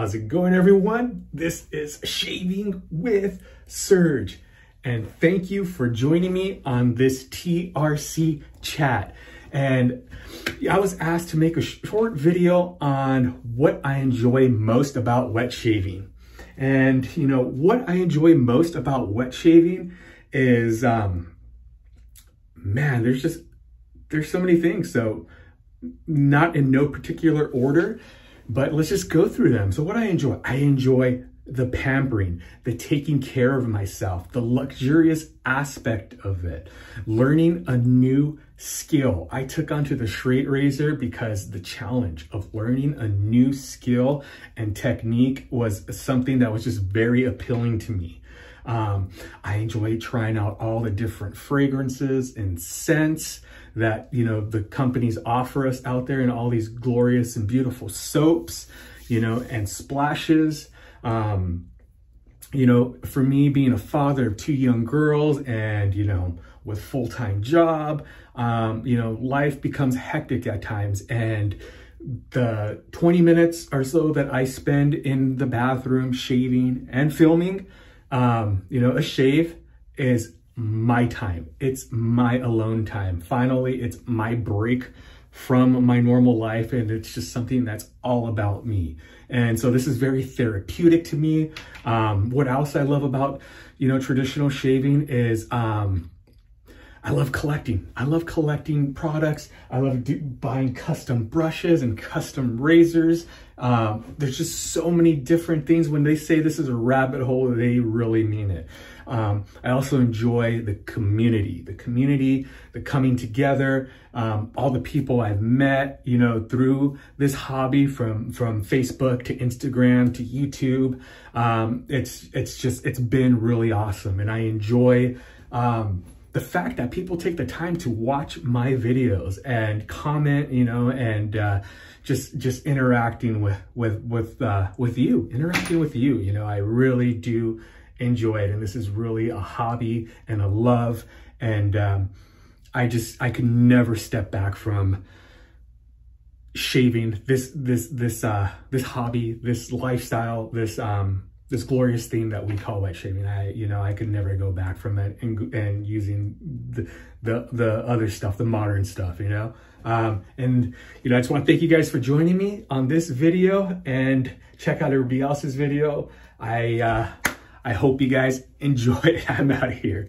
How's it going, everyone? This is Shaving with Serge, and thank you for joining me on this TRC chat. And I was asked to make a short video on what I enjoy most about wet shaving. And, you know, what I enjoy most about wet shaving is, um, man, there's just, there's so many things. So, not in no particular order, but let's just go through them. So what I enjoy, I enjoy the pampering, the taking care of myself, the luxurious aspect of it, learning a new skill. I took onto the straight razor because the challenge of learning a new skill and technique was something that was just very appealing to me. Um, I enjoy trying out all the different fragrances and scents that, you know, the companies offer us out there and all these glorious and beautiful soaps, you know, and splashes. Um, you know, for me being a father of two young girls and, you know, with full-time job, um, you know, life becomes hectic at times and the 20 minutes or so that I spend in the bathroom shaving and filming, um, you know, a shave is my time. It's my alone time. Finally, it's my break from my normal life and it's just something that's all about me. And so this is very therapeutic to me. Um, what else I love about, you know, traditional shaving is, um, I love collecting. I love collecting products. I love buying custom brushes and custom razors. Um, there's just so many different things. When they say this is a rabbit hole, they really mean it. Um, I also enjoy the community, the community, the coming together, um, all the people I've met, you know, through this hobby from, from Facebook to Instagram to YouTube. Um, it's, it's just, it's been really awesome. And I enjoy, um, the fact that people take the time to watch my videos and comment, you know, and uh, just just interacting with with with uh, with you, interacting with you, you know, I really do enjoy it, and this is really a hobby and a love, and um, I just I can never step back from shaving this this this uh this hobby, this lifestyle, this um this glorious thing that we call wet shaving. I, you know, I could never go back from it and, and using the, the, the other stuff, the modern stuff, you know? Um, and, you know, I just want to thank you guys for joining me on this video and check out everybody else's video. I, uh, I hope you guys enjoy it. I'm out of here.